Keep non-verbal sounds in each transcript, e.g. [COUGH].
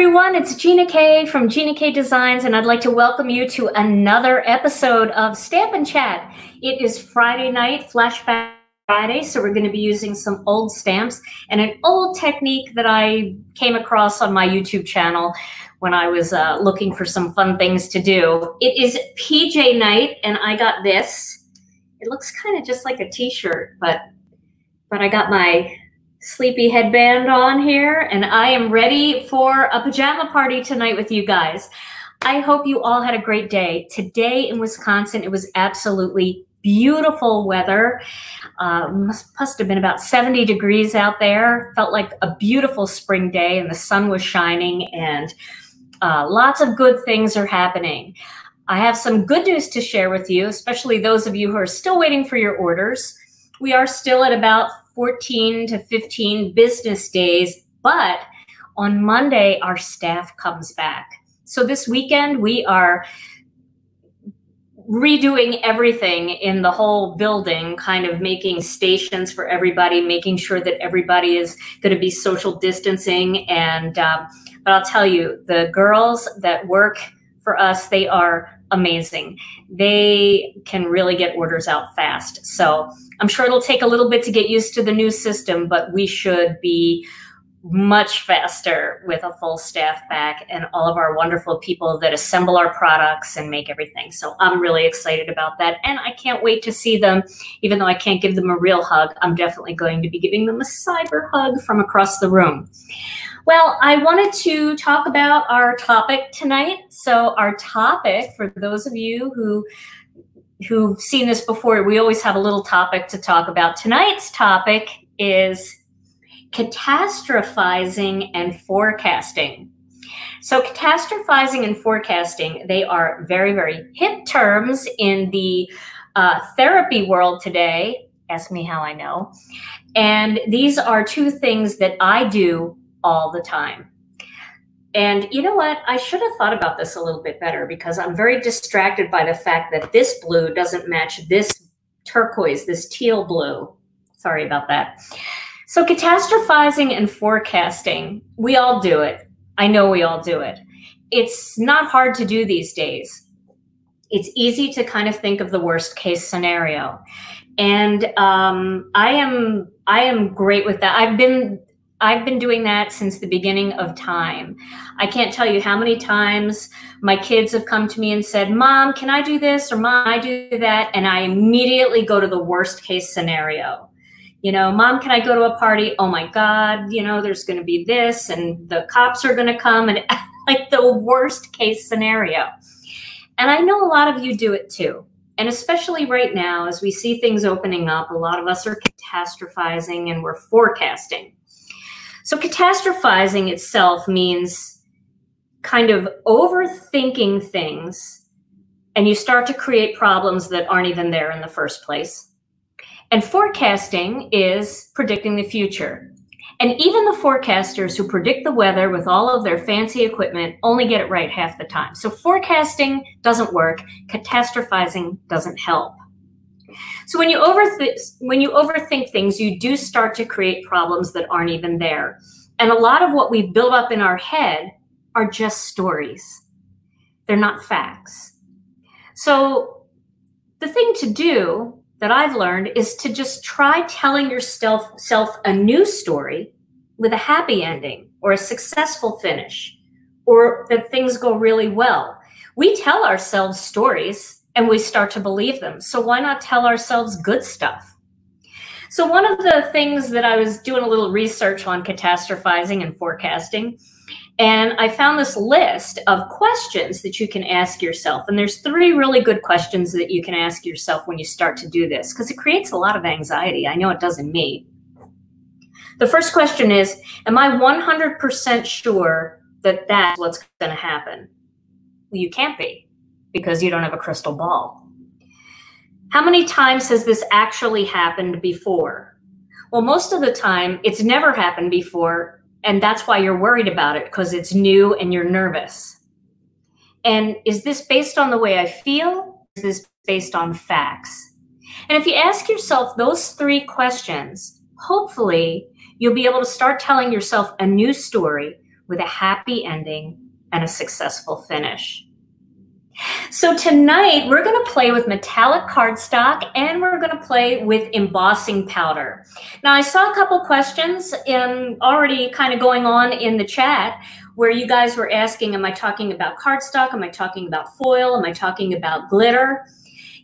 everyone, it's Gina K from Gina K Designs, and I'd like to welcome you to another episode of Stamp & Chat. It is Friday night, Flashback Friday, so we're going to be using some old stamps and an old technique that I came across on my YouTube channel when I was uh, looking for some fun things to do. It is PJ night, and I got this. It looks kind of just like a t-shirt, but but I got my sleepy headband on here, and I am ready for a pajama party tonight with you guys. I hope you all had a great day. Today in Wisconsin, it was absolutely beautiful weather. Um, must, must have been about 70 degrees out there. Felt like a beautiful spring day, and the sun was shining, and uh, lots of good things are happening. I have some good news to share with you, especially those of you who are still waiting for your orders. We are still at about 14 to 15 business days, but on Monday, our staff comes back. So this weekend, we are redoing everything in the whole building, kind of making stations for everybody, making sure that everybody is going to be social distancing. And, uh, but I'll tell you, the girls that work for us, they are amazing. They can really get orders out fast. So I'm sure it'll take a little bit to get used to the new system, but we should be much faster with a full staff back and all of our wonderful people that assemble our products and make everything. So I'm really excited about that. And I can't wait to see them. Even though I can't give them a real hug, I'm definitely going to be giving them a cyber hug from across the room. Well, I wanted to talk about our topic tonight. So our topic, for those of you who who've seen this before, we always have a little topic to talk about. Tonight's topic is catastrophizing and forecasting. So catastrophizing and forecasting, they are very, very hip terms in the uh, therapy world today. Ask me how I know. And these are two things that I do all the time. And you know what? I should have thought about this a little bit better because I'm very distracted by the fact that this blue doesn't match this turquoise, this teal blue. Sorry about that. So, catastrophizing and forecasting, we all do it. I know we all do it. It's not hard to do these days. It's easy to kind of think of the worst case scenario. And um, I am I am great with that. I've been I've been doing that since the beginning of time. I can't tell you how many times my kids have come to me and said, Mom, can I do this? Or Mom, I do that. And I immediately go to the worst case scenario. You know, Mom, can I go to a party? Oh my God, you know, there's going to be this and the cops are going to come and [LAUGHS] like the worst case scenario. And I know a lot of you do it too. And especially right now, as we see things opening up, a lot of us are catastrophizing and we're forecasting. So catastrophizing itself means kind of overthinking things and you start to create problems that aren't even there in the first place. And forecasting is predicting the future. And even the forecasters who predict the weather with all of their fancy equipment only get it right half the time. So forecasting doesn't work. Catastrophizing doesn't help. So when you overthink when you overthink things, you do start to create problems that aren't even there. And a lot of what we build up in our head are just stories. They're not facts. So the thing to do that I've learned is to just try telling yourself self a new story with a happy ending or a successful finish or that things go really well. We tell ourselves stories and we start to believe them. So why not tell ourselves good stuff? So one of the things that I was doing a little research on catastrophizing and forecasting, and I found this list of questions that you can ask yourself. And there's three really good questions that you can ask yourself when you start to do this, because it creates a lot of anxiety. I know it does in me. The first question is, am I 100% sure that that's what's going to happen? Well, you can't be because you don't have a crystal ball. How many times has this actually happened before? Well, most of the time, it's never happened before, and that's why you're worried about it because it's new and you're nervous. And is this based on the way I feel? Is this based on facts? And if you ask yourself those three questions, hopefully you'll be able to start telling yourself a new story with a happy ending and a successful finish. So tonight we're going to play with metallic cardstock and we're going to play with embossing powder. Now I saw a couple questions in already kind of going on in the chat where you guys were asking, am I talking about cardstock? Am I talking about foil? Am I talking about glitter?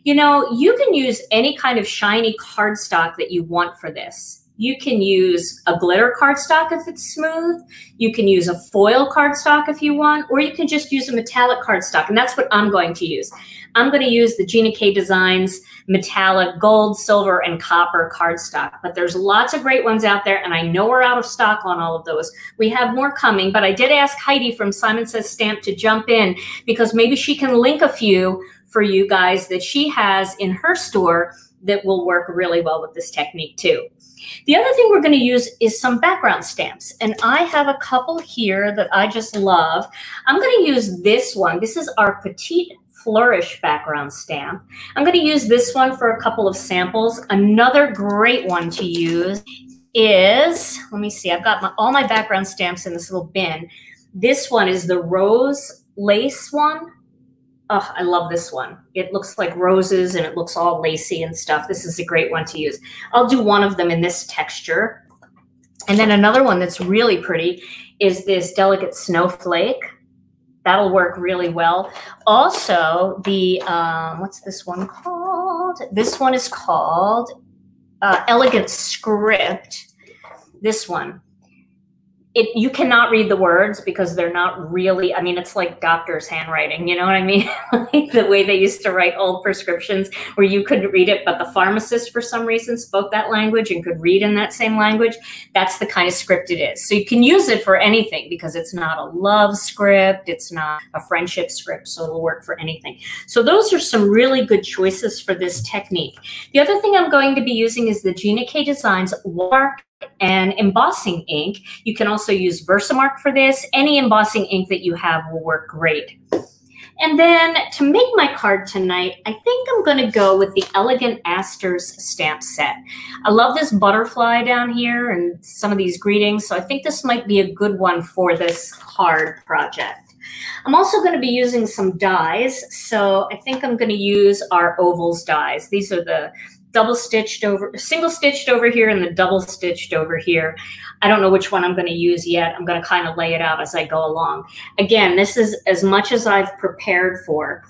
You know, you can use any kind of shiny cardstock that you want for this. You can use a glitter cardstock if it's smooth. You can use a foil cardstock if you want, or you can just use a metallic cardstock. And that's what I'm going to use. I'm going to use the Gina K Designs metallic gold, silver, and copper cardstock. But there's lots of great ones out there, and I know we're out of stock on all of those. We have more coming, but I did ask Heidi from Simon Says Stamp to jump in because maybe she can link a few for you guys that she has in her store that will work really well with this technique too. The other thing we're going to use is some background stamps. And I have a couple here that I just love. I'm going to use this one. This is our Petite Flourish background stamp. I'm going to use this one for a couple of samples. Another great one to use is, let me see, I've got my, all my background stamps in this little bin. This one is the rose lace one. Oh, I love this one. It looks like roses and it looks all lacy and stuff. This is a great one to use. I'll do one of them in this texture. And then another one that's really pretty is this delicate snowflake. That'll work really well. Also, the, um, what's this one called? This one is called uh, Elegant Script. This one it you cannot read the words because they're not really i mean it's like doctor's handwriting you know what i mean? [LAUGHS] Like the way they used to write old prescriptions where you couldn't read it but the pharmacist for some reason spoke that language and could read in that same language that's the kind of script it is. So you can use it for anything because it's not a love script it's not a friendship script so it'll work for anything. So those are some really good choices for this technique. The other thing i'm going to be using is the gina k designs Wark and embossing ink. You can also use Versamark for this. Any embossing ink that you have will work great. And then to make my card tonight, I think I'm going to go with the Elegant Asters stamp set. I love this butterfly down here and some of these greetings, so I think this might be a good one for this card project. I'm also going to be using some dies, so I think I'm going to use our ovals dies. These are the double stitched oval, single stitched oval here and the double stitched oval here. I don't know which one I'm going to use yet. I'm going to kind of lay it out as I go along. Again, this is as much as I've prepared for.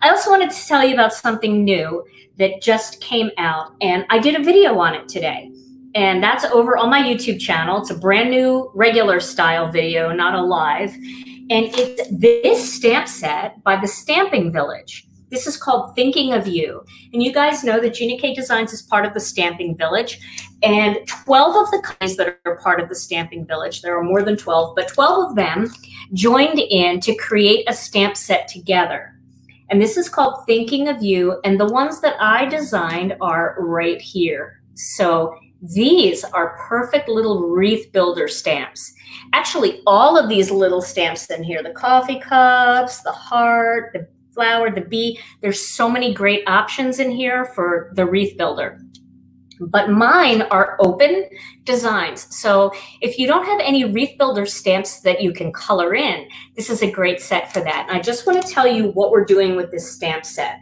I also wanted to tell you about something new that just came out and I did a video on it today. And that's over on my YouTube channel. It's a brand new regular style video, not a live. And it's this stamp set by the Stamping Village. This is called Thinking of You. And you guys know that Gina K Designs is part of the Stamping Village. And 12 of the companies that are part of the Stamping Village, there are more than 12, but 12 of them joined in to create a stamp set together. And this is called Thinking of You. And the ones that I designed are right here. So these are perfect little wreath builder stamps. Actually, all of these little stamps in here, the coffee cups, the heart, the flower, the bee. There's so many great options in here for the wreath builder. But mine are open designs. So if you don't have any wreath builder stamps that you can color in, this is a great set for that. And I just want to tell you what we're doing with this stamp set.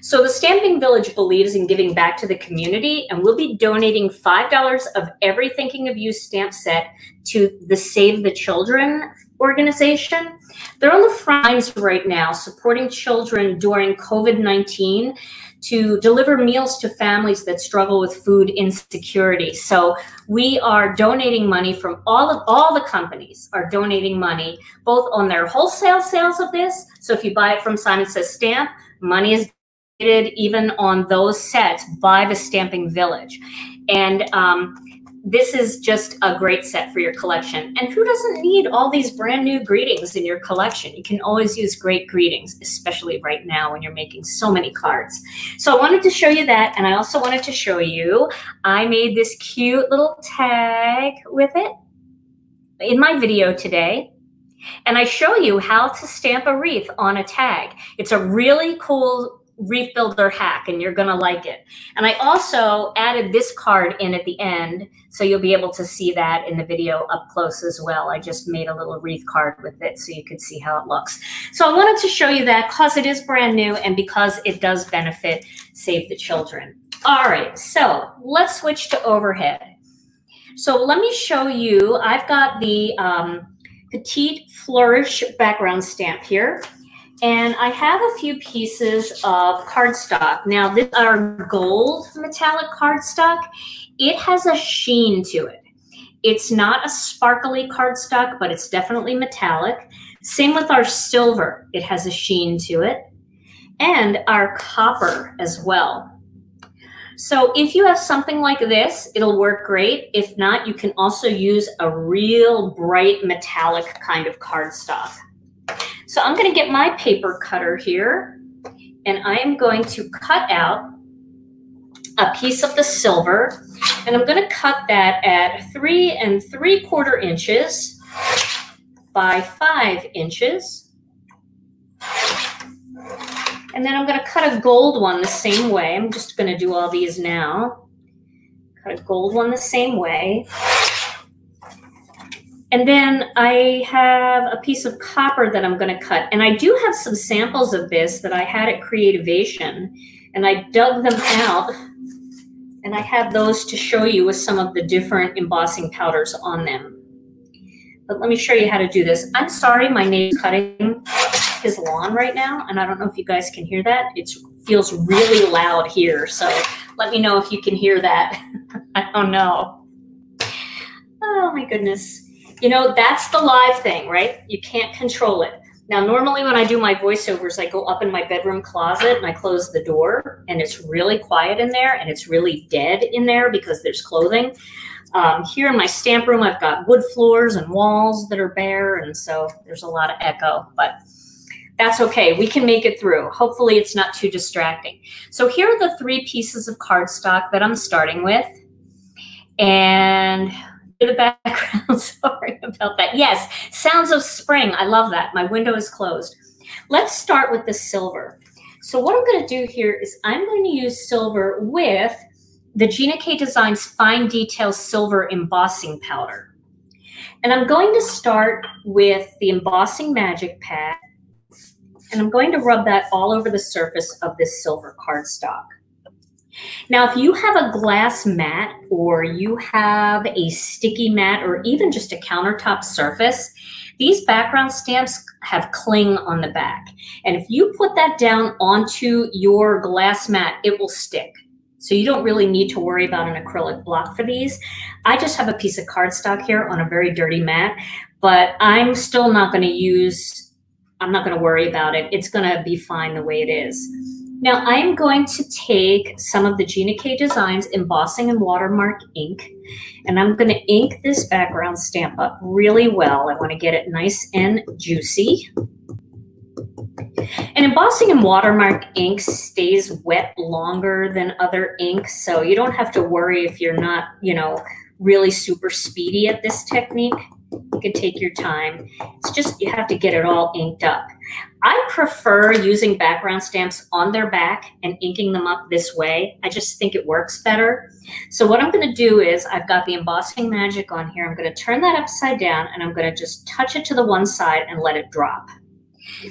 So the Stamping Village believes in giving back to the community, and we'll be donating $5 of every Thinking of You stamp set to the Save the Children organization. They're on the front lines right now supporting children during COVID 19 to deliver meals to families that struggle with food insecurity. So we are donating money from all of all the companies are donating money both on their wholesale sales of this. So if you buy it from Simon Says Stamp, money is donated even on those sets by the Stamping Village. And um, this is just a great set for your collection. And who doesn't need all these brand new greetings in your collection? You can always use great greetings, especially right now when you're making so many cards. So I wanted to show you that. And I also wanted to show you, I made this cute little tag with it in my video today. And I show you how to stamp a wreath on a tag. It's a really cool Builder hack and you're going to like it. And I also added this card in at the end, so you'll be able to see that in the video up close as well. I just made a little wreath card with it so you could see how it looks. So I wanted to show you that because it is brand new and because it does benefit Save the Children. All right, so let's switch to overhead. So let me show you, I've got the um, Petite Flourish background stamp here. And I have a few pieces of cardstock. Now, this are gold metallic cardstock. It has a sheen to it. It's not a sparkly cardstock, but it's definitely metallic. Same with our silver. It has a sheen to it. And our copper as well. So if you have something like this, it'll work great. If not, you can also use a real bright metallic kind of cardstock. So I'm going to get my paper cutter here and I am going to cut out a piece of the silver and I'm going to cut that at three and three quarter inches by five inches. And then I'm going to cut a gold one the same way. I'm just going to do all these now. Cut a gold one the same way. And then I have a piece of copper that I'm going to cut. And I do have some samples of this that I had at Creativation. And I dug them out. And I have those to show you with some of the different embossing powders on them. But let me show you how to do this. I'm sorry, my neighbor's cutting his lawn right now. And I don't know if you guys can hear that. It feels really loud here. So let me know if you can hear that. [LAUGHS] I don't know. Oh my goodness. You know, that's the live thing, right? You can't control it. Now, normally when I do my voiceovers, I go up in my bedroom closet and I close the door, and it's really quiet in there and it's really dead in there because there's clothing. Um, here in my stamp room, I've got wood floors and walls that are bare, and so there's a lot of echo, but that's okay. We can make it through. Hopefully, it's not too distracting. So, here are the three pieces of cardstock that I'm starting with. And the background. [LAUGHS] Sorry about that. Yes, sounds of spring. I love that. My window is closed. Let's start with the silver. So what I'm going to do here is I'm going to use silver with the Gina K Designs Fine Detail Silver Embossing Powder. And I'm going to start with the Embossing Magic Pad, and I'm going to rub that all over the surface of this silver cardstock. Now, if you have a glass mat or you have a sticky mat or even just a countertop surface, these background stamps have cling on the back. And if you put that down onto your glass mat, it will stick. So you don't really need to worry about an acrylic block for these. I just have a piece of cardstock here on a very dirty mat, but I'm still not going to use, I'm not going to worry about it. It's going to be fine the way it is. Now I'm going to take some of the Gina K Designs embossing and watermark ink, and I'm going to ink this background stamp up really well. I want to get it nice and juicy. And embossing and watermark ink stays wet longer than other ink, so you don't have to worry if you're not, you know, really super speedy at this technique. You can take your time. It's just you have to get it all inked up. I prefer using background stamps on their back and inking them up this way. I just think it works better. So what I'm going to do is I've got the embossing magic on here. I'm going to turn that upside down and I'm going to just touch it to the one side and let it drop.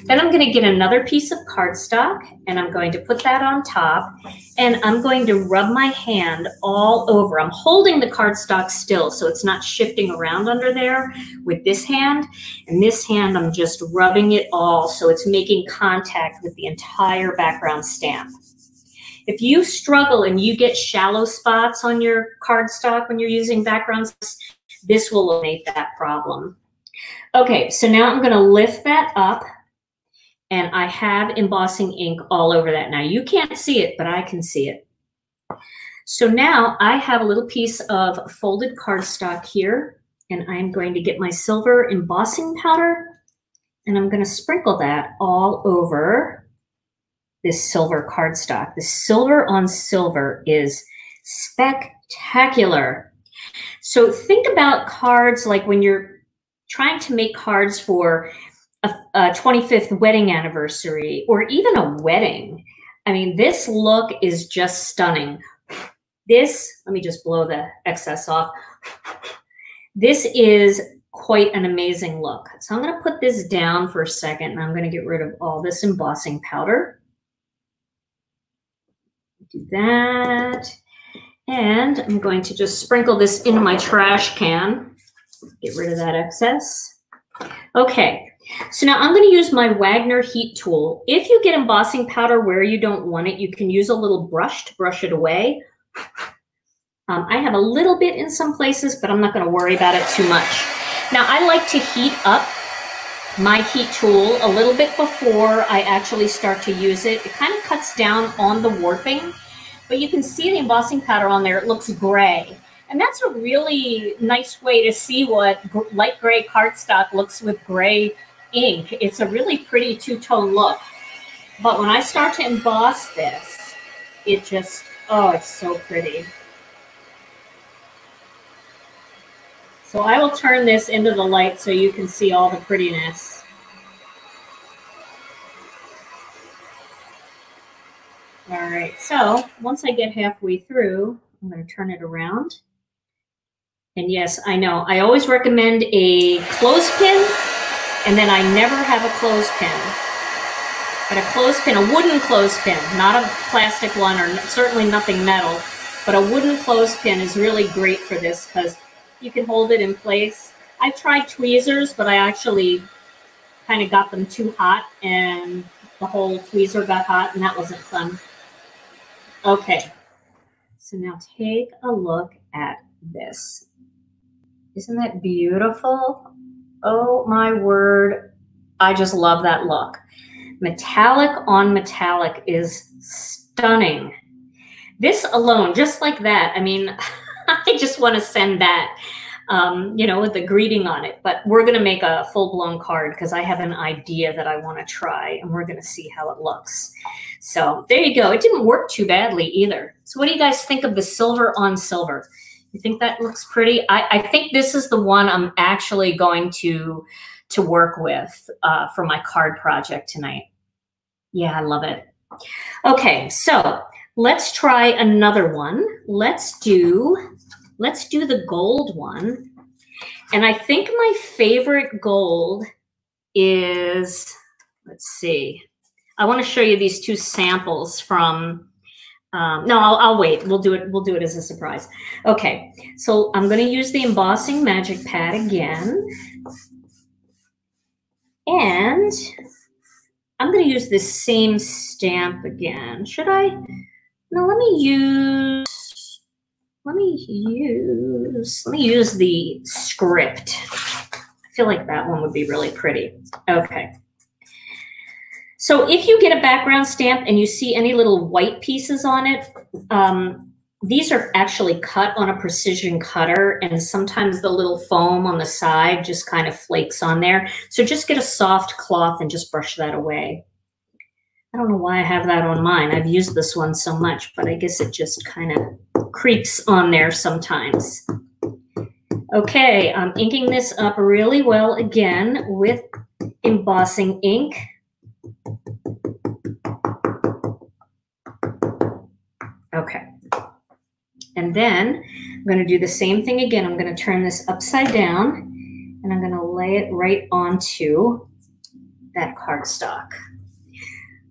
Then I'm going to get another piece of cardstock and I'm going to put that on top and I'm going to rub my hand all over. I'm holding the cardstock still so it's not shifting around under there with this hand. And this hand, I'm just rubbing it all so it's making contact with the entire background stamp. If you struggle and you get shallow spots on your cardstock when you're using backgrounds, this will eliminate that problem. Okay, so now I'm going to lift that up and I have embossing ink all over that. Now you can't see it, but I can see it. So now I have a little piece of folded cardstock here, and I'm going to get my silver embossing powder, and I'm going to sprinkle that all over this silver cardstock. The silver on silver is spectacular. So think about cards like when you're trying to make cards for a, a 25th wedding anniversary or even a wedding. I mean, this look is just stunning. This, let me just blow the excess off. This is quite an amazing look. So I'm going to put this down for a second and I'm going to get rid of all this embossing powder. Do that. And I'm going to just sprinkle this into my trash can. Get rid of that excess. Okay, so now I'm going to use my Wagner heat tool. If you get embossing powder where you don't want it, you can use a little brush to brush it away. [LAUGHS] Um, I have a little bit in some places, but I'm not going to worry about it too much. Now, I like to heat up my heat tool a little bit before I actually start to use it. It kind of cuts down on the warping, but you can see the embossing powder on there. It looks gray. And that's a really nice way to see what light gray cardstock looks with gray ink. It's a really pretty two-tone look. But when I start to emboss this, it just, oh, it's so pretty. So I will turn this into the light so you can see all the prettiness. All right, so once I get halfway through, I'm going to turn it around. And yes, I know, I always recommend a clothespin, and then I never have a clothespin. But a clothespin, a wooden clothespin, not a plastic one, or certainly nothing metal, but a wooden clothespin is really great for this because you can hold it in place. I tried tweezers, but I actually kind of got them too hot and the whole tweezer got hot and that wasn't fun. Okay, so now take a look at this. Isn't that beautiful? Oh my word. I just love that look. Metallic on metallic is stunning. This alone, just like that, I mean, [LAUGHS] I just want to send that, um, you know, with the greeting on it. But we're going to make a full blown card because I have an idea that I want to try and we're going to see how it looks. So there you go. It didn't work too badly either. So what do you guys think of the silver on silver? You think that looks pretty? I, I think this is the one I'm actually going to to work with uh, for my card project tonight. Yeah, I love it. Okay, so let's try another one. Let's do Let's do the gold one. And I think my favorite gold is, let's see. I want to show you these two samples from, um, no, I'll, I'll wait. We'll do it. We'll do it as a surprise. Okay. So I'm going to use the embossing magic pad again. And I'm going to use the same stamp again. Should I? No, let me use let me use, let me use the script. I feel like that one would be really pretty. Okay. So if you get a background stamp and you see any little white pieces on it, um, these are actually cut on a precision cutter and sometimes the little foam on the side just kind of flakes on there. So just get a soft cloth and just brush that away. I don't know why I have that on mine. I've used this one so much, but I guess it just kind of creeps on there sometimes. Okay, I'm inking this up really well again with embossing ink. Okay. And then I'm going to do the same thing again. I'm going to turn this upside down and I'm going to lay it right onto that cardstock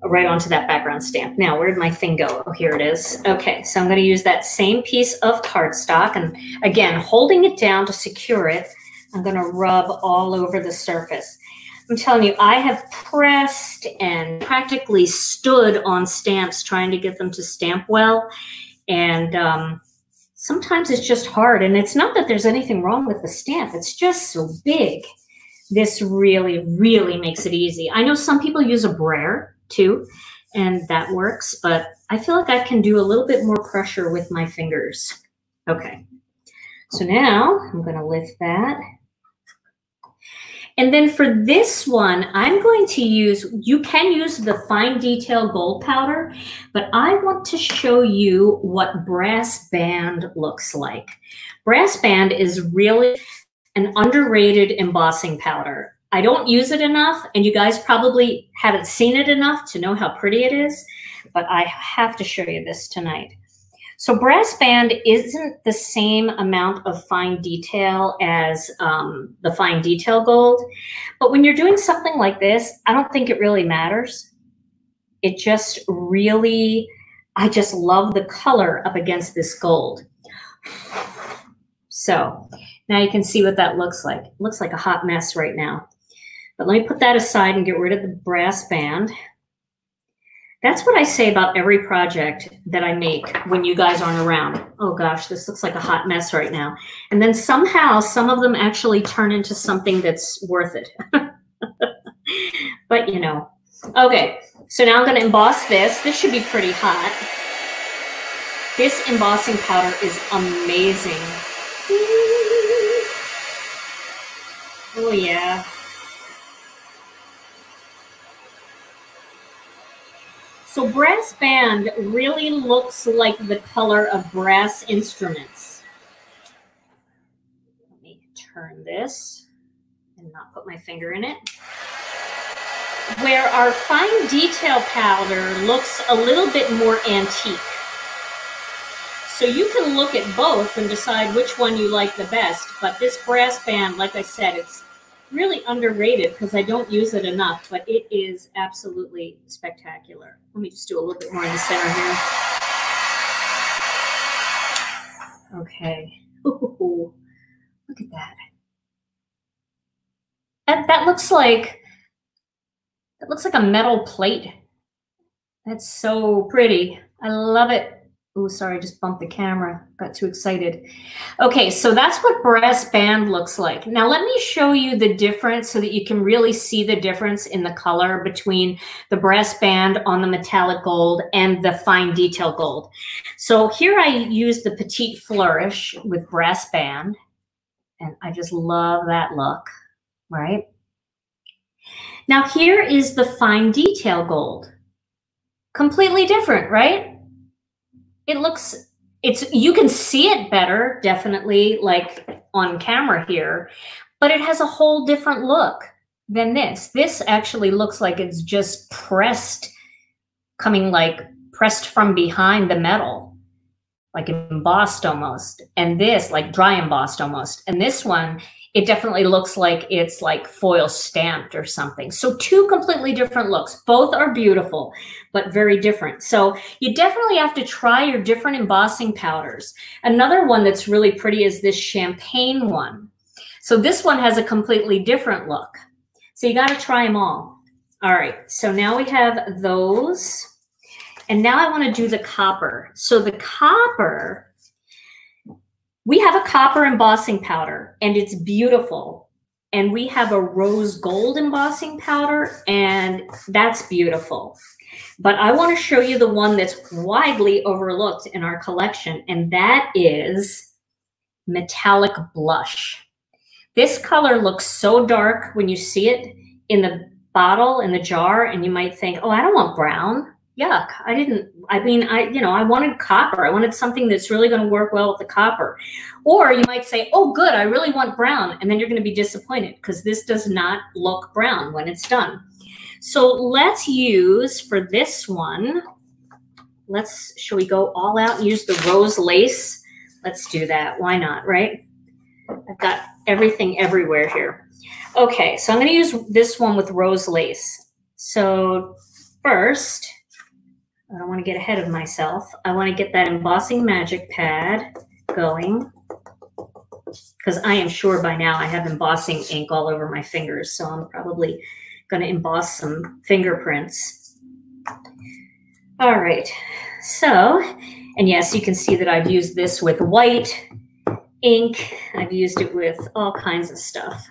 right onto that background stamp. Now, where did my thing go? Oh, here it is. Okay, so I'm going to use that same piece of cardstock. And again, holding it down to secure it, I'm going to rub all over the surface. I'm telling you, I have pressed and practically stood on stamps trying to get them to stamp well. And um, sometimes it's just hard. And it's not that there's anything wrong with the stamp. It's just so big. This really, really makes it easy. I know some people use a brayer too, and that works, but I feel like I can do a little bit more pressure with my fingers. Okay, so now I'm gonna lift that. And then for this one, I'm going to use, you can use the fine detail gold powder, but I want to show you what brass band looks like. Brass band is really an underrated embossing powder. I don't use it enough, and you guys probably haven't seen it enough to know how pretty it is. but I have to show you this tonight. So brass band isn't the same amount of fine detail as um, the fine detail gold. But when you're doing something like this, I don't think it really matters. It just really, I just love the color up against this gold. So now you can see what that looks like. It looks like a hot mess right now. But let me put that aside and get rid of the brass band. That's what I say about every project that I make when you guys aren't around. Oh gosh, this looks like a hot mess right now. And then somehow some of them actually turn into something that's worth it. [LAUGHS] but you know. Okay, so now I'm going to emboss this. This should be pretty hot. This embossing powder is amazing. [LAUGHS] Oh yeah. So brass band really looks like the color of brass instruments. Let me turn this and not put my finger in it. Where our fine detail powder looks a little bit more antique. So you can look at both and decide which one you like the best. But this brass band, like I said, it's really underrated because I don't use it enough, but it is absolutely spectacular. Let me just do a little bit more in the center here. Okay. Ooh, [LAUGHS] look at that. That that looks like that looks like a metal plate. That's so pretty. I love it. Oh, sorry, I just bumped the camera. Got too excited. Okay, so that's what brass band looks like. Now let me show you the difference so that you can really see the difference in the color between the brass band on the metallic gold and the fine detail gold. So here I use the Petite Flourish with brass band, and I just love that look, right? Now here is the fine detail gold. Completely different, right? It looks it's you can see it better definitely like on camera here but it has a whole different look than this. This actually looks like it's just pressed coming like pressed from behind the metal like embossed almost and this like dry embossed almost and this one it definitely looks like it's like foil stamped or something. So two completely different looks. Both are beautiful, but very different. So you definitely have to try your different embossing powders. Another one that's really pretty is this champagne one. So this one has a completely different look. So you got to try them all. All right, so now we have those. And now I want to do the copper. So the copper we have a copper embossing powder and it's beautiful. And we have a rose gold embossing powder and that's beautiful. But I want to show you the one that's widely overlooked in our collection, and that is metallic blush. This color looks so dark when you see it in the bottle, in the jar, and you might think, oh, I don't want brown yuck i didn't i mean i you know i wanted copper i wanted something that's really going to work well with the copper. Or you might say oh good i really want brown and then you're going to be disappointed because this does not look brown when it's done. So let's use for this one let's shall we go all out and use the rose lace? Let's do that why not right? I've got everything everywhere here. Okay so i'm going to use this one with rose lace. So first I don't want to get ahead of myself. I want to get that embossing magic pad going because I am sure by now I have embossing ink all over my fingers. So I'm probably going to emboss some fingerprints. All right. So, and yes, you can see that I've used this with white ink. I've used it with all kinds of stuff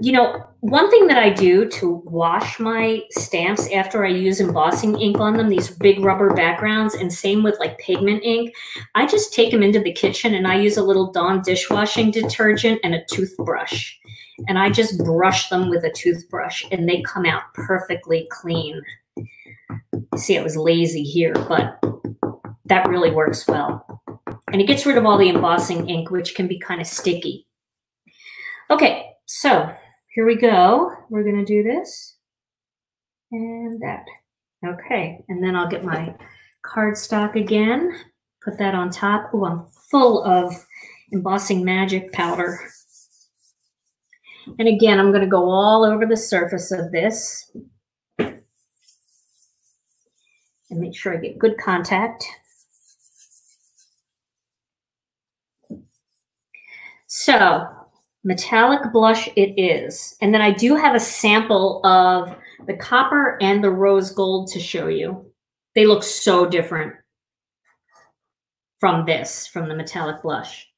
you know, one thing that I do to wash my stamps after I use embossing ink on them, these big rubber backgrounds, and same with like pigment ink, I just take them into the kitchen and I use a little Dawn dishwashing detergent and a toothbrush. And I just brush them with a toothbrush and they come out perfectly clean. See, I was lazy here, but that really works well. And it gets rid of all the embossing ink, which can be kind of sticky. Okay, so here we go. We're going to do this and that. Okay, and then I'll get my cardstock again, put that on top. Oh, I'm full of embossing magic powder. And again, I'm going to go all over the surface of this and make sure I get good contact. So metallic blush it is. And then I do have a sample of the copper and the rose gold to show you. They look so different from this, from the metallic blush.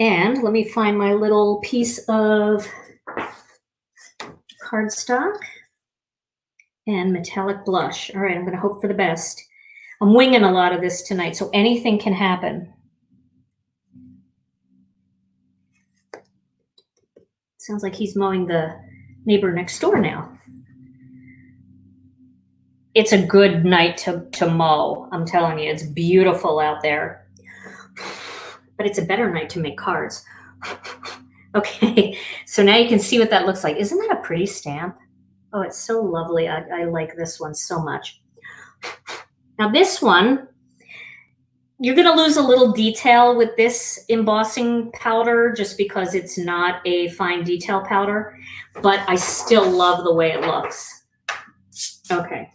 And let me find my little piece of cardstock and metallic blush. All right, I'm going to hope for the best. I'm winging a lot of this tonight, so anything can happen. Sounds like he's mowing the neighbor next door now. It's a good night to, to mow. I'm telling you, it's beautiful out there. But it's a better night to make cards. [LAUGHS] okay, so now you can see what that looks like. Isn't that a pretty stamp? Oh, it's so lovely. I, I like this one so much. Now this one, you're going to lose a little detail with this embossing powder just because it's not a fine detail powder, but I still love the way it looks. Okay,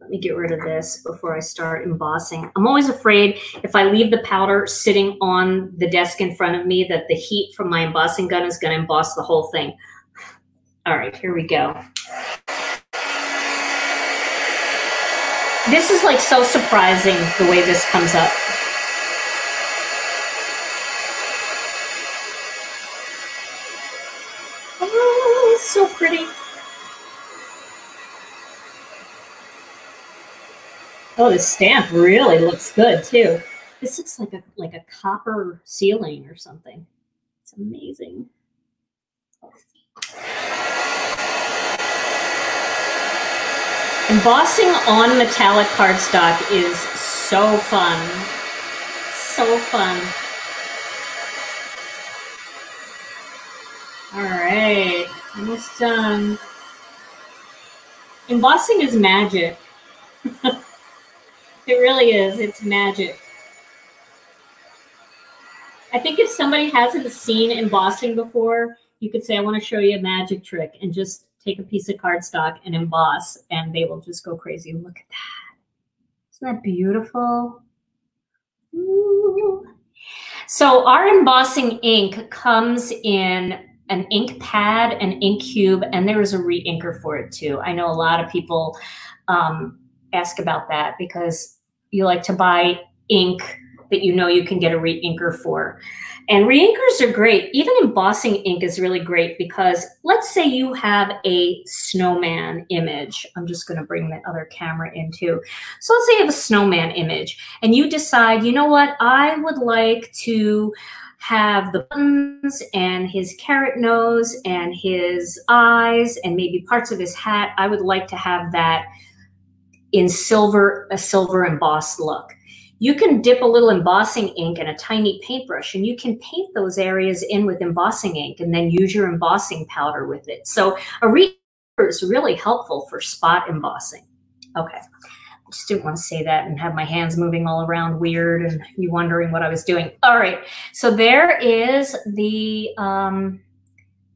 let me get rid of this before I start embossing. I'm always afraid if I leave the powder sitting on the desk in front of me that the heat from my embossing gun is going to emboss the whole thing. All right, here we go. This is like so surprising the way this comes up. Oh, it's so pretty. Oh, the stamp really looks good too. This looks like a like a copper ceiling or something. It's amazing. Embossing on metallic cardstock is so fun. So fun. All right, almost done. Embossing is magic. [LAUGHS] it really is. It's magic. I think if somebody hasn't seen embossing before, you could say, I want to show you a magic trick and just take a piece of cardstock and emboss, and they will just go crazy. Look at that. Isn't that beautiful? Ooh. So our embossing ink comes in an ink pad, an ink cube, and there is a re-inker for it too. I know a lot of people um, ask about that because you like to buy ink that you know you can get a re-inker for. And reinkers are great. Even embossing ink is really great because let's say you have a snowman image. I'm just going to bring the other camera in too. So let's say you have a snowman image and you decide, you know what, I would like to have the buttons and his carrot nose and his eyes and maybe parts of his hat. I would like to have that in silver, a silver embossed look you can dip a little embossing ink in a tiny paintbrush and you can paint those areas in with embossing ink and then use your embossing powder with it. So a re-inker is really helpful for spot embossing. Okay, I just didn't want to say that and have my hands moving all around weird and you wondering what I was doing. All right, so there is the, um,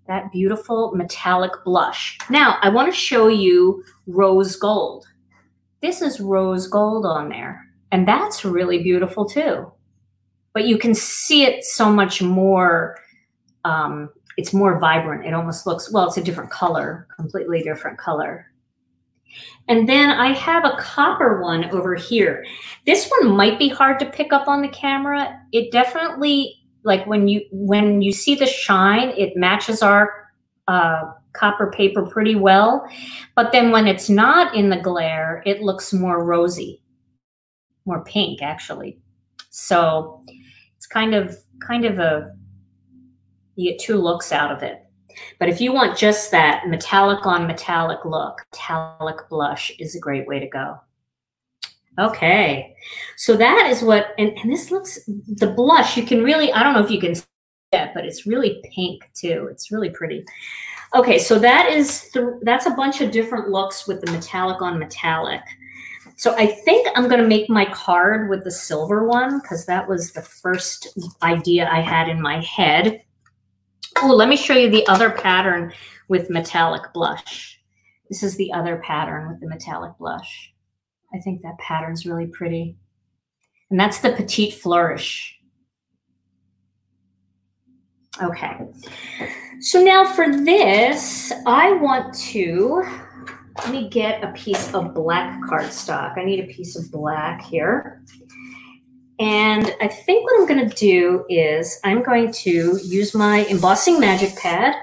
that beautiful metallic blush. Now I want to show you rose gold. This is rose gold on there. And that's really beautiful too. But you can see it so much more, um, it's more vibrant. It almost looks, well, it's a different color, completely different color. And then I have a copper one over here. This one might be hard to pick up on the camera. It definitely, like when you when you see the shine, it matches our uh, copper paper pretty well. But then when it's not in the glare, it looks more rosy more pink actually. So it's kind of kind of a you get two looks out of it. But if you want just that metallic on metallic look, metallic blush is a great way to go. Okay, so that is what, and, and this looks, the blush, you can really, I don't know if you can see that, but it's really pink too. It's really pretty. Okay, so that is that's a bunch of different looks with the metallic on metallic. So I think I'm going to make my card with the silver one because that was the first idea I had in my head. Oh, let me show you the other pattern with metallic blush. This is the other pattern with the metallic blush. I think that pattern's really pretty. And that's the Petite Flourish. Okay. So now for this, I want to, let me get a piece of black cardstock. I need a piece of black here. And I think what I'm going to do is I'm going to use my embossing magic pad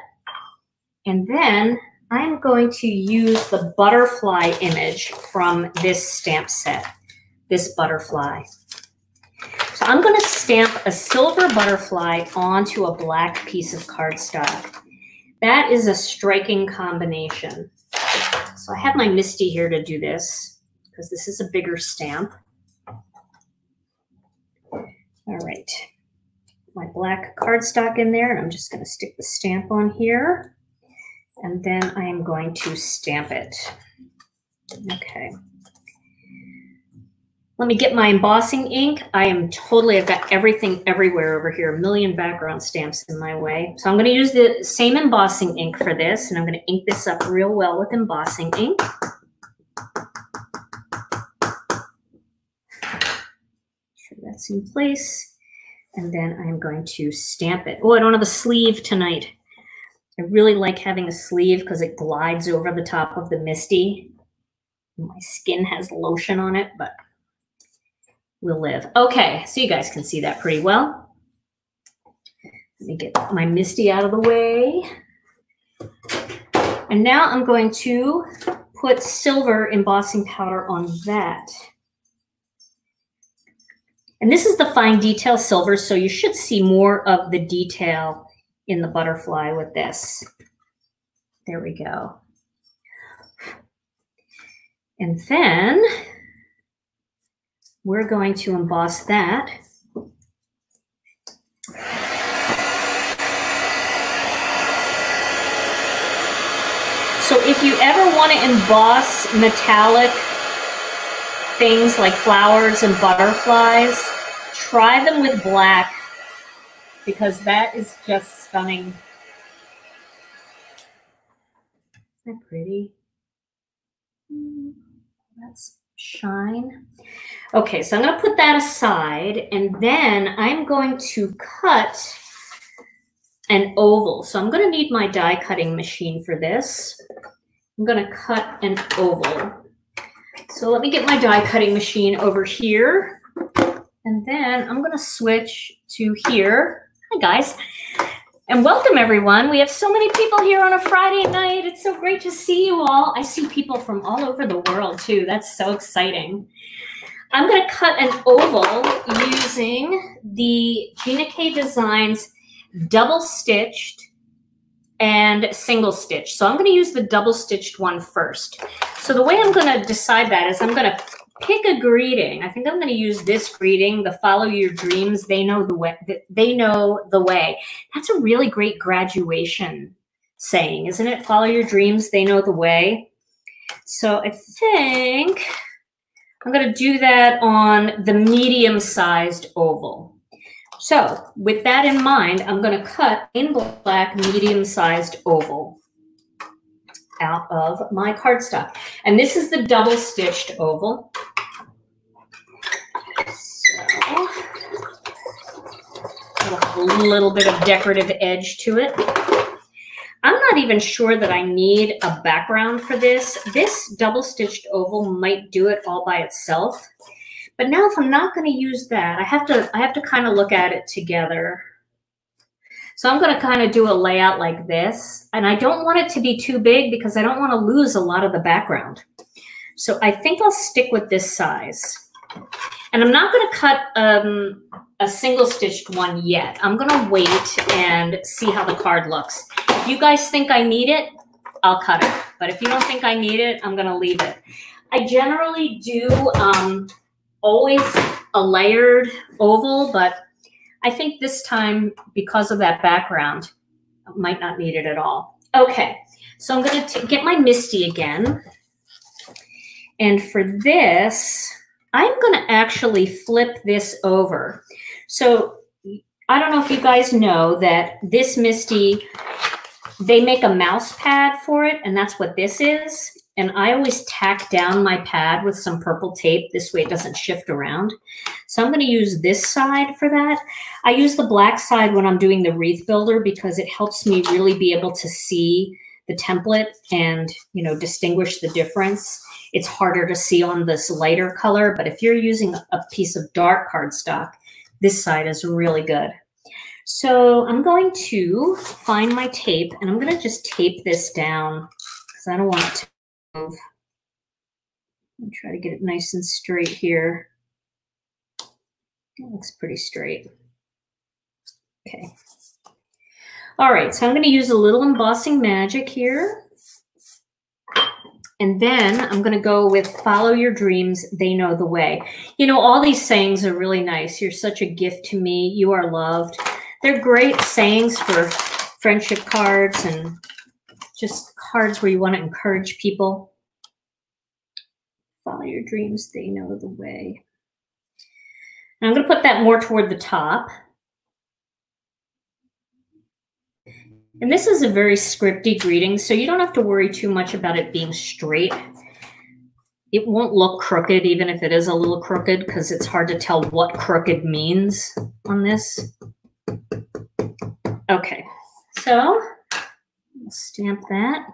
and then I'm going to use the butterfly image from this stamp set, this butterfly. So I'm going to stamp a silver butterfly onto a black piece of cardstock. That is a striking combination. So I have my MISTI here to do this because this is a bigger stamp. All right, my black cardstock in there, I'm just going to stick the stamp on here. And then I am going to stamp it. Okay. Let me get my embossing ink. I am totally, I've got everything everywhere over here, a million background stamps in my way. So I'm going to use the same embossing ink for this, and I'm going to ink this up real well with embossing ink. Sure that's in place. And then I'm going to stamp it. Oh, I don't have a sleeve tonight. I really like having a sleeve because it glides over the top of the MISTI. My skin has lotion on it, but we'll live. Okay, so you guys can see that pretty well. Let me get my MISTI out of the way. And now I'm going to put silver embossing powder on that. And this is the fine detail silver, so you should see more of the detail in the butterfly with this. There we go. And then we're going to emboss that. So if you ever want to emboss metallic things like flowers and butterflies, try them with black because that is just stunning. Isn't that pretty? Hmm, that's shine. Okay, so I'm going to put that aside, and then I'm going to cut an oval. So I'm going to need my die cutting machine for this. I'm going to cut an oval. So let me get my die cutting machine over here. And then I'm going to switch to here. Hi, guys. And welcome, everyone. We have so many people here on a Friday night. It's so great to see you all. I see people from all over the world, too. That's so exciting. I'm going to cut an oval using the Gina K Designs double stitched and single stitch. So I'm going to use the double stitched one first. So the way I'm going to decide that is I'm going to pick a greeting. I think I'm going to use this greeting, the follow your dreams. They know the way. They know the way. That's a really great graduation saying, isn't it? Follow your dreams. They know the way. So I think I'm going to do that on the medium sized oval. So with that in mind, I'm going to cut in black medium sized oval out of my cardstock. And this is the double stitched oval. So, a little bit of decorative edge to it. I'm not even sure that I need a background for this. This double stitched oval might do it all by itself. But now if I'm not going to use that, I have to I have to kind of look at it together. So I'm going to kind of do a layout like this. And I don't want it to be too big because I don't want to lose a lot of the background. So I think I'll stick with this size. And I'm not going to cut um, a single stitched one yet. I'm going to wait and see how the card looks. If you guys think I need it, I'll cut it. But if you don't think I need it, I'm going to leave it. I generally do um, always a layered oval, but I think this time, because of that background, I might not need it at all. Okay, so I'm going to get my MISTI again. And for this, I'm going to actually flip this over. So I don't know if you guys know that this MISTI, they make a mouse pad for it, and that's what this is. And I always tack down my pad with some purple tape. This way it doesn't shift around. So I'm going to use this side for that. I use the black side when I'm doing the wreath builder because it helps me really be able to see the template and, you know, distinguish the difference. It's harder to see on this lighter color, but if you're using a piece of dark cardstock, this side is really good. So I'm going to find my tape and I'm going to just tape this down because I don't want it to move. I'll try to get it nice and straight here. It looks pretty straight. Okay. All right, so I'm going to use a little embossing magic here. And then I'm going to go with follow your dreams. They know the way. You know, all these sayings are really nice. You're such a gift to me. You are loved. They're great sayings for friendship cards and just cards where you want to encourage people. Follow your dreams. They know the way. And I'm going to put that more toward the top. And this is a very scripty greeting, so you don't have to worry too much about it being straight. It won't look crooked, even if it is a little crooked, because it's hard to tell what crooked means on this. Okay, so stamp that.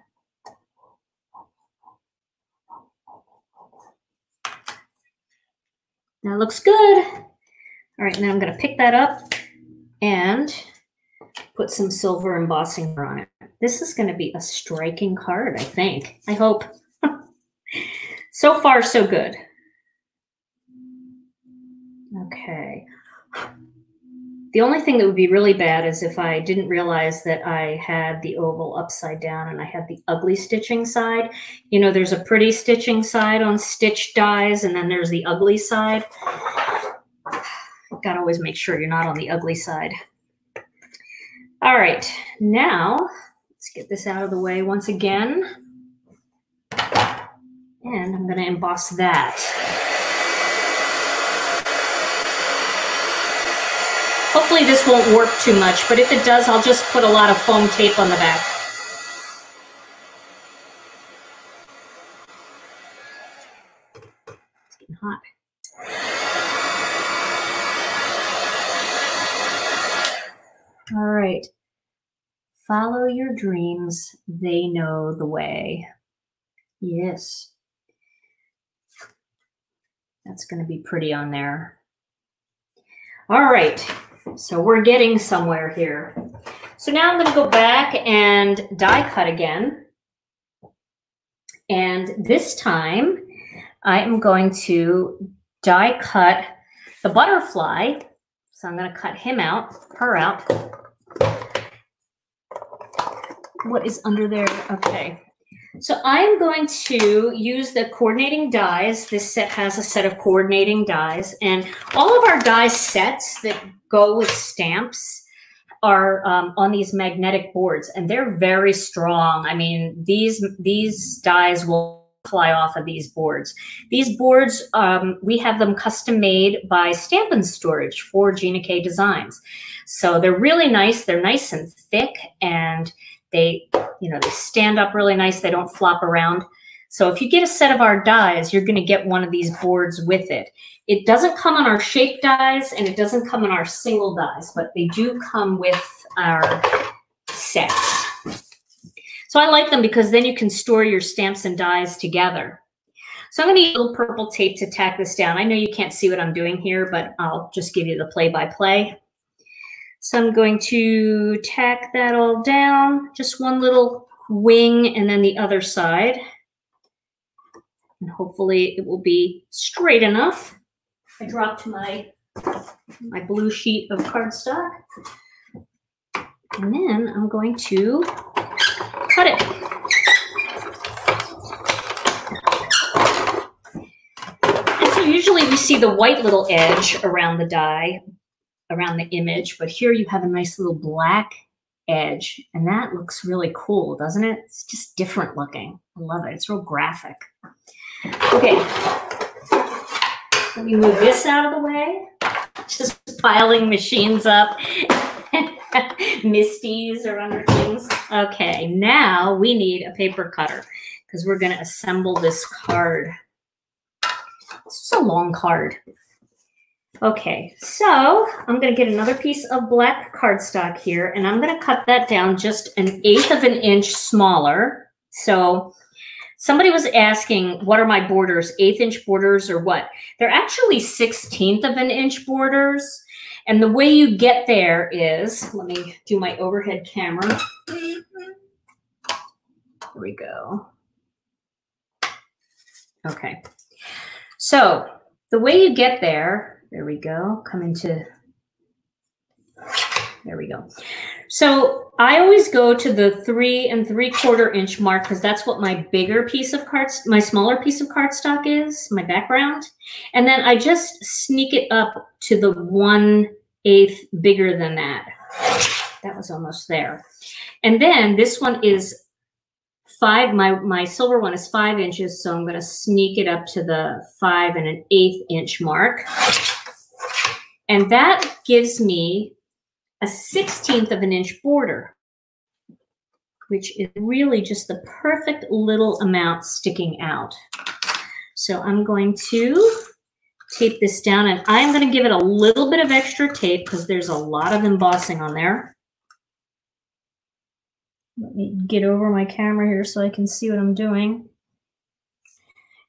That looks good. All right, now I'm going to pick that up and put some silver embossing on it. This is going to be a striking card, I think. I hope. [LAUGHS] so far, so good. Okay. The only thing that would be really bad is if I didn't realize that I had the oval upside down and I had the ugly stitching side. You know, there's a pretty stitching side on stitch dies and then there's the ugly side. Got to always make sure you're not on the ugly side. All right, now let's get this out of the way once again. And I'm to emboss that. Hopefully this won't warp too much, but if it does, I'll just put a lot of foam tape on the back. It's getting hot. All right. Follow your dreams. They know the way. Yes. That's going to be pretty on there. All right. So we're getting somewhere here. So now I'm going to go back and die cut again. And this time I am going to die cut the butterfly. So I'm going to cut him out, her out what is under there. Okay. So I'm going to use the coordinating dies. This set has a set of coordinating dies and all of our die sets that go with stamps are um, on these magnetic boards and they're very strong. I mean, these, these dies will fly off of these boards. These boards, um, we have them custom made by Stamp-n-Storage for Gina K Designs. So they're really nice. They're nice and thick and they, you know, they stand up really nice. They don't flop around. So if you get a set of our dies, you're going to get one of these boards with it. It doesn't come on our shape dies and it doesn't come on our single dies, but they do come with our sets. So I like them because then you can store your stamps and dies together. So I'm going to use a little purple tape to tack this down. I know you can't see what I'm doing here, but I'll just give you the play-by-play. -play. So I'm going to tack that all down, just one little wing and then the other side. And hopefully it will be straight enough. I dropped my, my blue sheet of cardstock. And then I'm going to cut it. And so usually we see the white little edge around the die, around the image, but here you have a nice little black edge. And that looks really cool, doesn't it? It's just different looking. I love it. It's real graphic. Okay. Let me move this out of the way. Just piling machines up. [LAUGHS] Misties or other things. Okay, now we need a paper cutter because we're going to assemble this card. Is a long card. Okay, so I'm going to get another piece of black cardstock here, and I'm going to cut that down just an eighth of an inch smaller. So somebody was asking, what are my borders, eighth inch borders or what? They're actually 16th of an inch borders. And the way you get there is, let me do my overhead camera. Here we go. Okay. So the way you get there there we go. Come into, there we go. So I always go to the three and three quarter inch mark because that's what my bigger piece of cards, my smaller piece of cardstock is, my background. And then I just sneak it up to the one eighth bigger than that. That was almost there. And then this one is five, my, my silver one is five inches, so I'm gonna sneak it up to the five and an eighth inch mark. And that gives me a 16th of an inch border, which is really just the perfect little amount sticking out. So I'm going to tape this down and I'm going to give it a little bit of extra tape because there's a lot of embossing on there. Let me get over my camera here so I can see what I'm doing.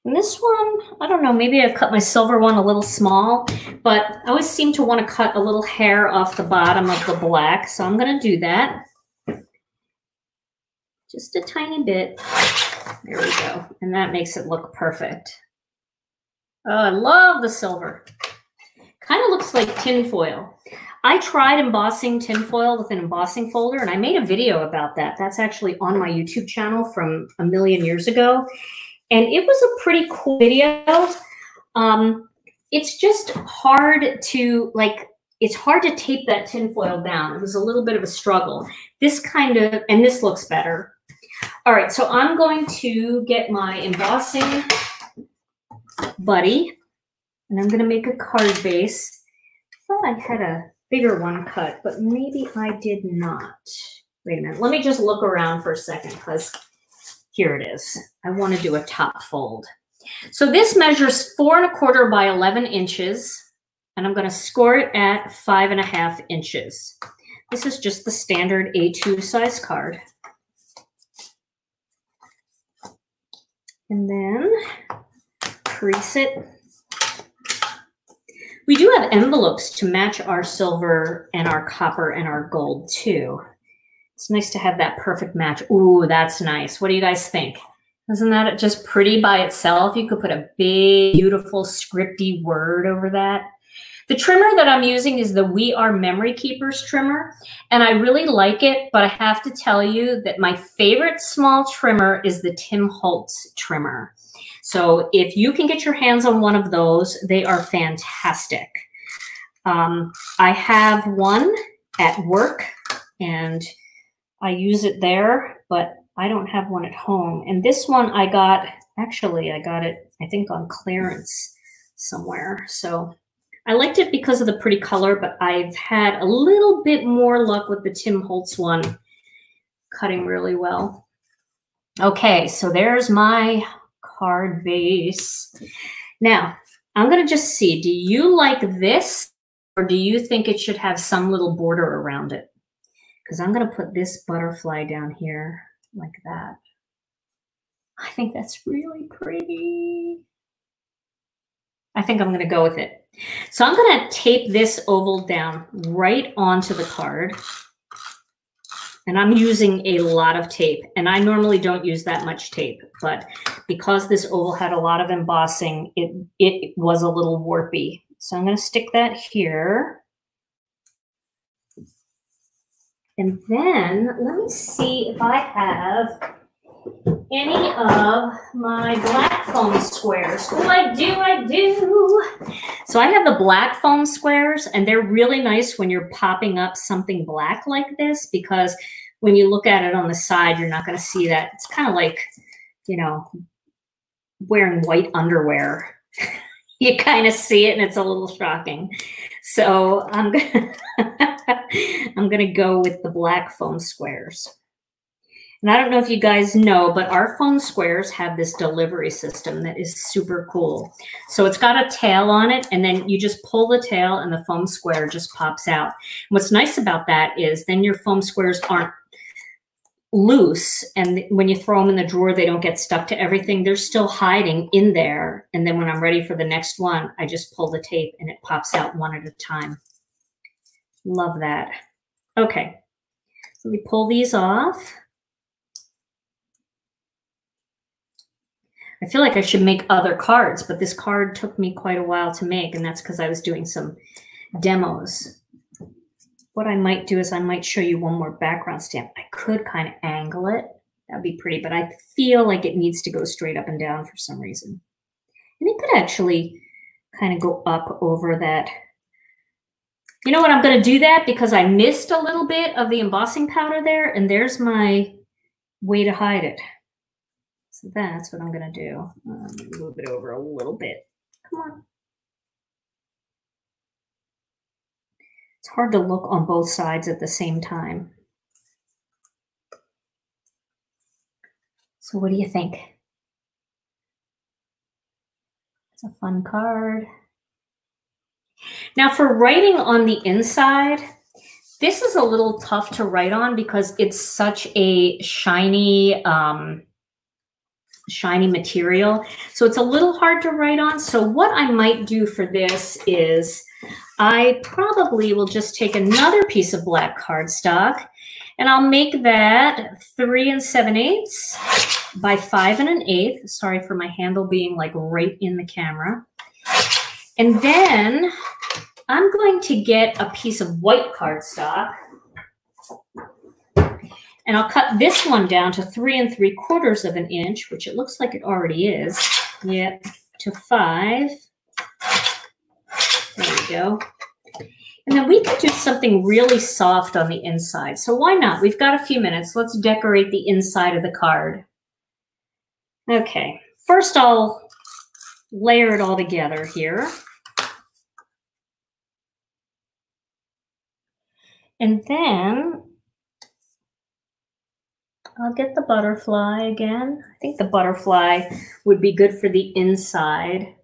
And this one, I don't know, maybe I've cut my silver one a little small, but I always seem to want to cut a little hair off the bottom of the black. So I'm going to do that. Just a tiny bit. There we go. And that makes it look perfect. Oh, I love the silver. Kind of looks like tinfoil. I tried embossing tinfoil with an embossing folder, and I made a video about that. That's actually on my YouTube channel from a million years ago. And it was a pretty cool video. Um, it's just hard to like, it's hard to tape that tinfoil down. It was a little bit of a struggle. This kind of, and this looks better. All right, so I'm going to get my embossing buddy, and I'm gonna make a card base. I thought I had a bigger one cut, but maybe I did not. Wait a minute, let me just look around for a second because here it is. I want to do a top fold. So this measures four and a quarter by 11 inches, and I'm going to score it at five and a half inches. This is just the standard A2 size card. And then crease it. We do have envelopes to match our silver and our copper and our gold too. It's nice to have that perfect match. Ooh, that's nice. What do you guys think? Isn't that just pretty by itself? You could put a big, beautiful, scripty word over that. The trimmer that I'm using is the We Are Memory Keepers trimmer, and I really like it, but I have to tell you that my favorite small trimmer is the Tim Holtz trimmer. So if you can get your hands on one of those, they are fantastic. Um, I have one at work, and I use it there, but I don't have one at home. And this one I got, actually, I got it, I think, on clearance somewhere. So I liked it because of the pretty color, but I've had a little bit more luck with the Tim Holtz one cutting really well. Okay, so there's my card base. Now, I'm going to just see, do you like this or do you think it should have some little border around it? Because I'm going to put this butterfly down here like that. I think that's really pretty. I think I'm going to go with it. So I'm going to tape this oval down right onto the card. And I'm using a lot of tape. And I normally don't use that much tape. But because this oval had a lot of embossing, it, it was a little warpy. So I'm going to stick that here. And then let me see if I have any of my black foam squares. Oh, I do, I do. So I have the black foam squares and they're really nice when you're popping up something black like this because when you look at it on the side, you're not going to see that. It's kind of like, you know, wearing white underwear. [LAUGHS] you kind of see it and it's a little shocking. So I'm gonna [LAUGHS] [LAUGHS] I'm gonna go with the black foam squares. And I don't know if you guys know, but our foam squares have this delivery system that is super cool. So it's got a tail on it, and then you just pull the tail and the foam square just pops out. And what's nice about that is then your foam squares aren't loose and when you throw them in the drawer they don't get stuck to everything they're still hiding in there and then when i'm ready for the next one i just pull the tape and it pops out one at a time love that okay so we pull these off i feel like i should make other cards but this card took me quite a while to make and that's because i was doing some demos what I might do is I might show you one more background stamp. I could kind of angle it. That'd be pretty, but I feel like it needs to go straight up and down for some reason. And it could actually kind of go up over that. You know what? I'm going to do that because I missed a little bit of the embossing powder there, and there's my way to hide it. So that's what I'm going to do. Um, move it over a little bit. Come on. It's hard to look on both sides at the same time. So what do you think? It's a fun card. Now for writing on the inside, this is a little tough to write on because it's such a shiny, um, shiny material. So it's a little hard to write on. So what I might do for this is I probably will just take another piece of black cardstock and I'll make that three and seven eighths by five and an eighth. Sorry for my handle being like right in the camera. And then I'm going to get a piece of white cardstock and I'll cut this one down to three and three quarters of an inch, which it looks like it already is. Yep, to five there we go. And then we could do something really soft on the inside. So why not? We've got a few minutes. Let's decorate the inside of the card. Okay, first I'll layer it all together here. And then I'll get the butterfly again. I think the butterfly would be good for the inside.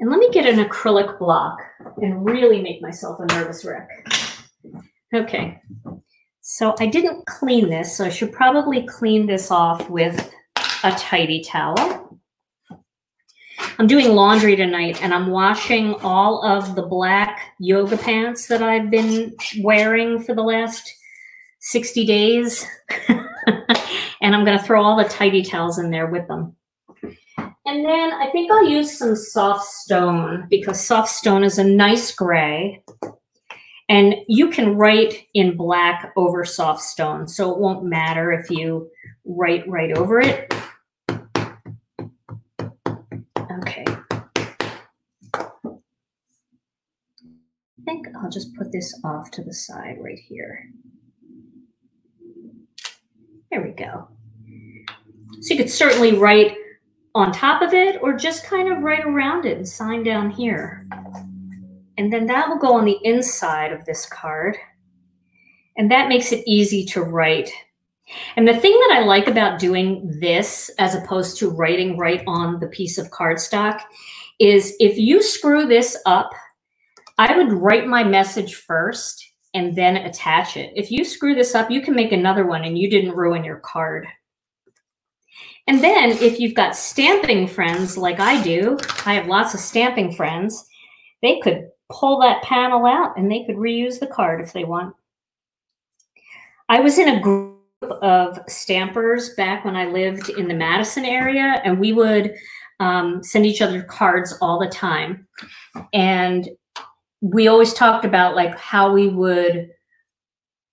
And let me get an acrylic block and really make myself a nervous wreck. Okay, so I didn't clean this, so I should probably clean this off with a tidy towel. I'm doing laundry tonight and I'm washing all of the black yoga pants that I've been wearing for the last 60 days. [LAUGHS] and I'm going to throw all the tidy towels in there with them. And then I think I'll use some soft stone because soft stone is a nice gray. And you can write in black over soft stone, so it won't matter if you write right over it. Okay. I think I'll just put this off to the side right here. There we go. So you could certainly write on top of it or just kind of right around it and sign down here. And then that will go on the inside of this card. And that makes it easy to write. And the thing that I like about doing this as opposed to writing right on the piece of cardstock is if you screw this up, I would write my message first and then attach it. If you screw this up, you can make another one and you didn't ruin your card. And then if you've got stamping friends like I do, I have lots of stamping friends, they could pull that panel out and they could reuse the card if they want. I was in a group of stampers back when I lived in the Madison area, and we would um, send each other cards all the time. And we always talked about like how we would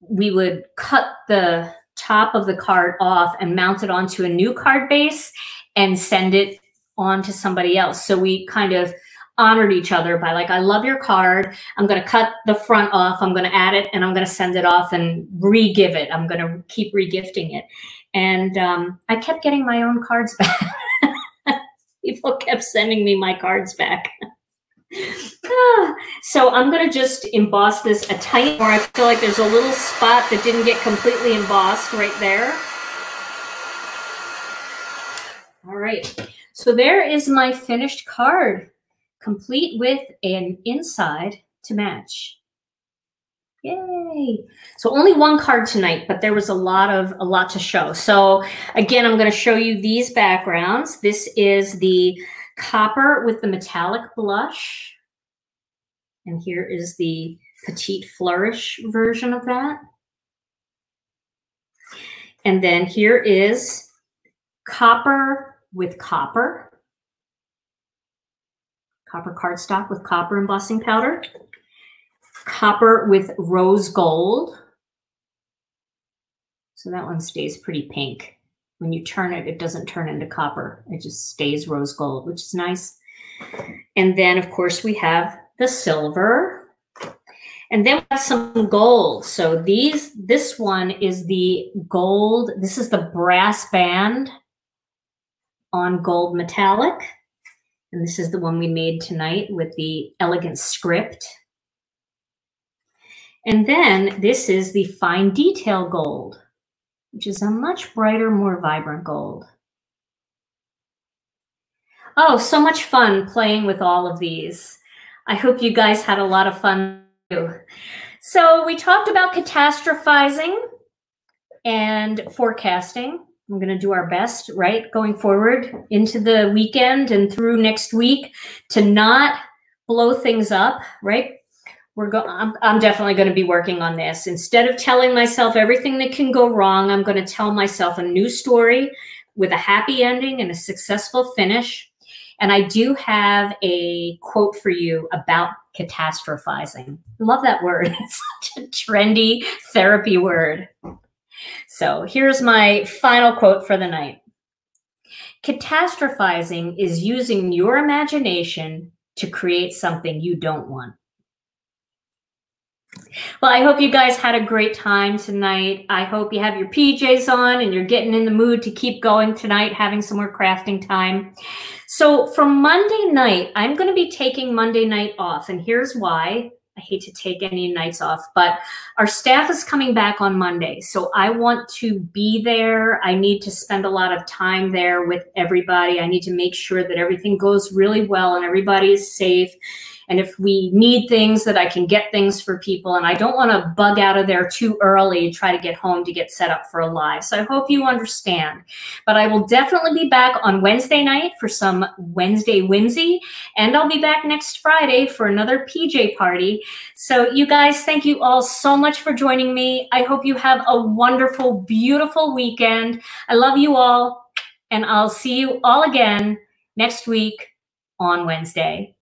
we would cut the top of the card off and mount it onto a new card base and send it on to somebody else. So we kind of honored each other by like, I love your card. I'm going to cut the front off. I'm going to add it and I'm going to send it off and re-give it. I'm going to keep regifting it. And um, I kept getting my own cards [LAUGHS] back. People kept sending me my cards back. So I'm going to just emboss this a tiny more. I feel like there's a little spot that didn't get completely embossed right there. All right. So there is my finished card, complete with an inside to match. Yay. So only one card tonight, but there was a lot of a lot to show. So again, I'm going to show you these backgrounds. This is the copper with the metallic blush. And here is the petite flourish version of that. And then here is copper with copper. Copper cardstock with copper embossing powder copper with rose gold. So that one stays pretty pink. When you turn it, it doesn't turn into copper. It just stays rose gold, which is nice. And then, of course, we have the silver. And then we have some gold. So these, this one is the gold. This is the brass band on gold metallic. And this is the one we made tonight with the elegant script. And then this is the fine detail gold, which is a much brighter, more vibrant gold. Oh, so much fun playing with all of these. I hope you guys had a lot of fun too. So we talked about catastrophizing and forecasting. We're going to do our best, right, going forward into the weekend and through next week to not blow things up, right? we're go I'm, I'm definitely going to be working on this instead of telling myself everything that can go wrong i'm going to tell myself a new story with a happy ending and a successful finish and i do have a quote for you about catastrophizing. Love that word. [LAUGHS] It's such a trendy therapy word. So here's my final quote for the night. Catastrophizing is using your imagination to create something you don't want well, I hope you guys had a great time tonight. I hope you have your PJs on and you're getting in the mood to keep going tonight, having some more crafting time. So from Monday night, I'm going to be taking Monday night off. And here's why. I hate to take any nights off, but our staff is coming back on Monday. So I want to be there. I need to spend a lot of time there with everybody. I need to make sure that everything goes really well and everybody is safe and if we need things that I can get things for people and I don't want to bug out of there too early try to get home to get set up for a live. So I hope you understand. But I will definitely be back on Wednesday night for some Wednesday whimsy. And I'll be back next Friday for another PJ party. So you guys, thank you all so much for joining me. I hope you have a wonderful, beautiful weekend. I love you all. And I'll see you all again next week on Wednesday.